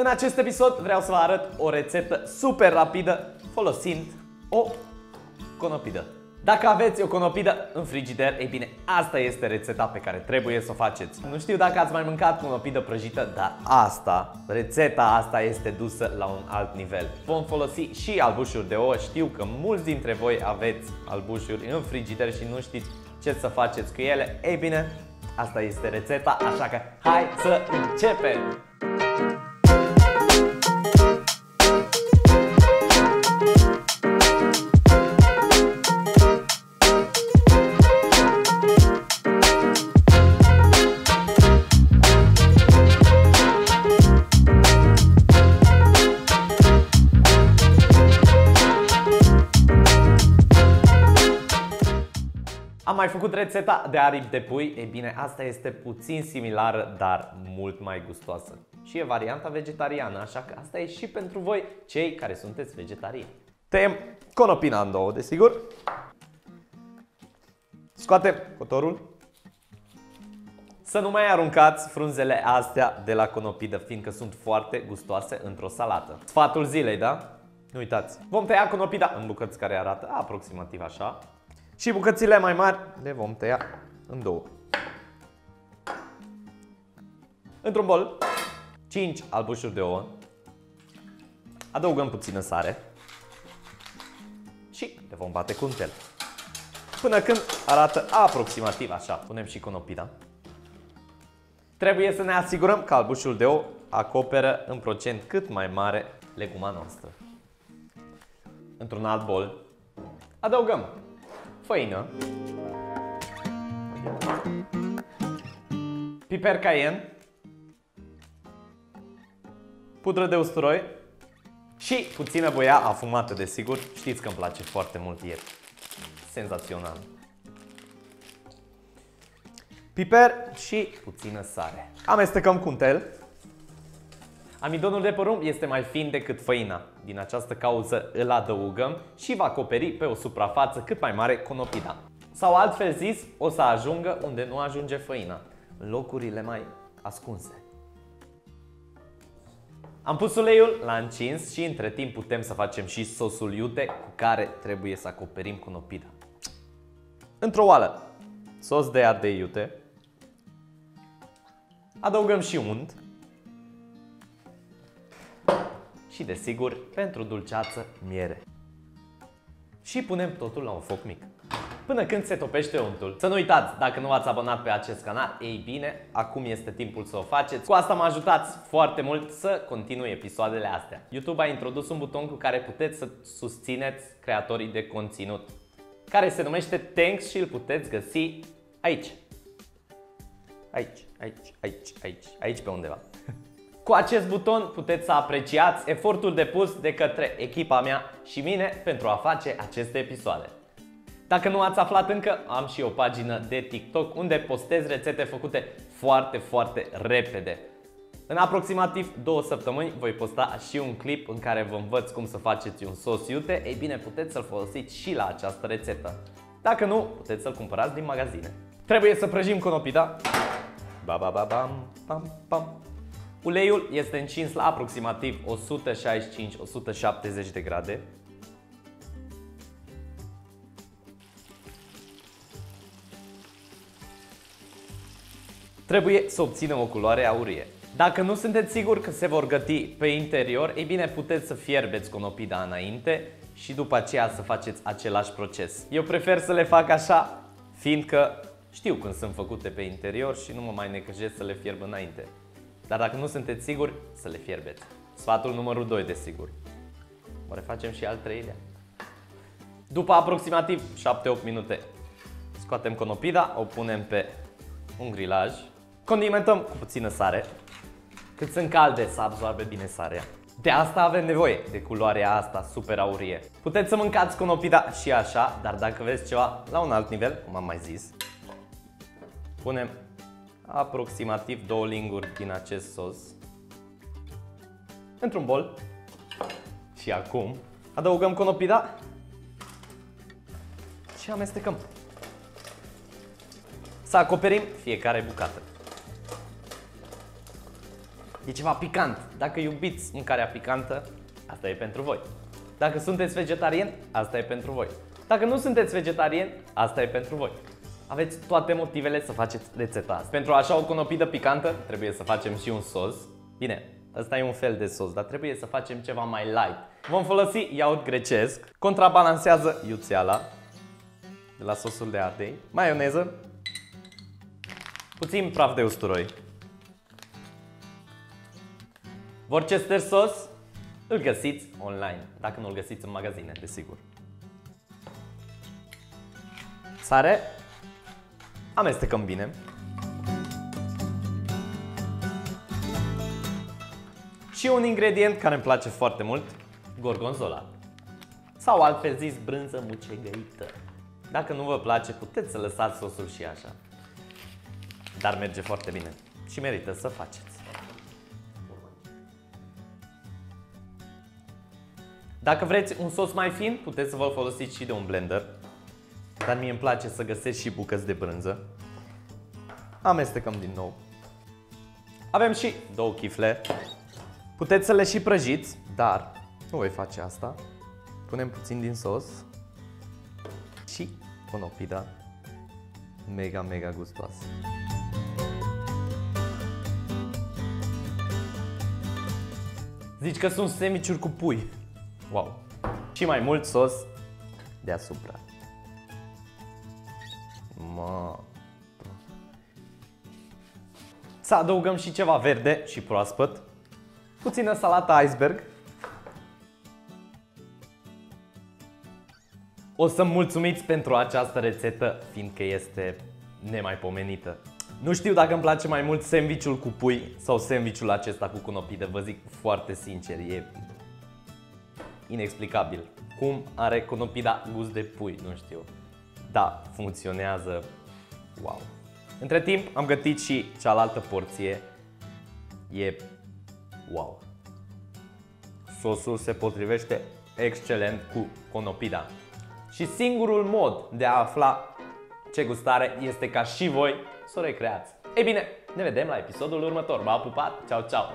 În acest episod vreau să vă arăt o rețetă super rapidă folosind o conopidă. Dacă aveți o conopidă în frigider, ei bine, asta este rețeta pe care trebuie să o faceți. Nu știu dacă ați mai mâncat conopidă prăjită, dar asta, rețeta asta este dusă la un alt nivel. Vom folosi și albușuri de ouă. Știu că mulți dintre voi aveți albușuri în frigider și nu știți ce să faceți cu ele. Ei bine, asta este rețeta, așa că hai să începem! Mai făcut rețeta de aripi de pui. Ei bine, asta este puțin similară, dar mult mai gustoasă. Și e varianta vegetariană, așa că asta e și pentru voi, cei care sunteți vegetariani. Tăiem conopina în două, desigur. Scoatem cotorul. Să nu mai aruncați frunzele astea de la conopidă, fiindcă sunt foarte gustoase într-o salată. Sfatul zilei, da? Nu uitați. Vom tăia conopida în bucăți care arată aproximativ așa. Și bucățile mai mari le vom tăia în două. Într-un bol, 5 albușuri de ouă. Adăugăm puțină sare. Și le vom bate cu un tel. Până când arată aproximativ așa. Punem și conopida. Trebuie să ne asigurăm că albușul de ou acoperă în procent cât mai mare leguma noastră. Într-un alt bol, adăugăm făină, piper cayenne, pudră de usturoi și puțină boia afumată, desigur. Știți că îmi place foarte mult, e senzațional. Piper și puțină sare. Amestecăm cu un tel. Amidonul de porumb este mai fin decât făina. Din această cauză îl adăugăm și va acoperi pe o suprafață cât mai mare conopida. Sau altfel zis, o să ajungă unde nu ajunge făina, în locurile mai ascunse. Am pus uleiul la încins și între timp putem să facem și sosul iute cu care trebuie să acoperim conopida. Într-o oală, sos de ardei iute, adăugăm și unt, și desigur, pentru dulceață, miere. Și punem totul la un foc mic. Până când se topește untul. Să nu uitați, dacă nu v-ați abonat pe acest canal, ei bine, acum este timpul să o faceți. Cu asta mă ajutați foarte mult să continui episoadele astea. YouTube a introdus un buton cu care puteți să susțineți creatorii de conținut, care se numește Thanks și îl puteți găsi aici. Aici, aici, aici, aici, aici pe undeva. Cu acest buton puteți să apreciați efortul depus de către echipa mea și mine pentru a face aceste episoade. Dacă nu ați aflat încă, am și o pagină de TikTok unde postez rețete făcute foarte, foarte repede. În aproximativ două săptămâni voi posta și un clip în care vă învăț cum să faceți un sos iute. Ei bine, puteți să-l folosiți și la această rețetă. Dacă nu, puteți să-l cumpărați din magazine. Trebuie să prăjim conopida. Ba ba ba bam, pam pam. Uleiul este încins la aproximativ 165-170 de grade. Trebuie să obținem o culoare aurie. Dacă nu sunteți siguri că se vor găti pe interior, ei bine puteți să fierbeți conopida înainte și după aceea să faceți același proces. Eu prefer să le fac așa, fiindcă știu când sunt făcute pe interior și nu mă mai necăjesc să le fierb înainte. Dar dacă nu sunteți siguri, să le fierbeți. Sfatul numărul 2, desigur. Oare facem și al treilea? După aproximativ 7-8 minute, scoatem conopida, o punem pe un grilaj, condimentăm cu puțină sare, cât sunt calde să absorbe bine sarea. De asta avem nevoie, de culoarea asta super aurie. Puteți să mâncați conopida și așa, dar dacă vreți ceva la un alt nivel, cum am mai zis, punem aproximativ două linguri din acest sos într-un bol și acum adăugăm conopida și amestecăm. Să acoperim fiecare bucată. E ceva picant. Dacă iubiți mâncarea picantă, asta e pentru voi. Dacă sunteți vegetarian, asta e pentru voi. Dacă nu sunteți vegetarian, asta e pentru voi. Aveți toate motivele să faceți rețeta asta. Pentru așa o conopidă picantă, trebuie să facem și un sos. Bine, ăsta e un fel de sos, dar trebuie să facem ceva mai light. Vom folosi iaurt grecesc, contrabalansează iuțeala de la sosul de ardei, maioneză, puțin praf de usturoi, Worcester sos îl găsiți online, dacă nu îl găsiți în magazine, desigur. Sare, amestecăm bine. Și un ingredient care îmi place foarte mult, gorgonzola. Sau altfel zis brânză mucegăită. Dacă nu vă place, puteți să lăsați sosul și așa. Dar merge foarte bine și merită să faceți. Dacă vreți un sos mai fin, puteți să vă folosiți și de un blender. Dar mie îmi place să găsesc și bucăți de brânză. Amestecăm din nou. Avem și două chifle. Puteți să le și prăjiți, dar nu voi face asta. Punem puțin din sos și conopida mega, mega gustoasă. Zici că sunt semiciuri cu pui. Wow! Și mai mult sos deasupra. Mă. Să adăugăm și ceva verde și proaspăt. Puțină salată iceberg. O să mulțumiți pentru această rețetă, fiindcă este nemaipomenită. Nu știu dacă îmi place mai mult sandvișul cu pui sau sandvișul acesta cu conopidă, vă zic foarte sincer, e inexplicabil. Cum are conopida gust de pui, nu știu. Da, funcționează. Wow. Între timp am gătit și cealaltă porție. E wow. Sosul se potrivește excelent cu conopida. Și singurul mod de a afla ce gustare este ca și voi să o recreați. Ei bine, ne vedem la episodul următor. V-a pupat, ceau, ceau!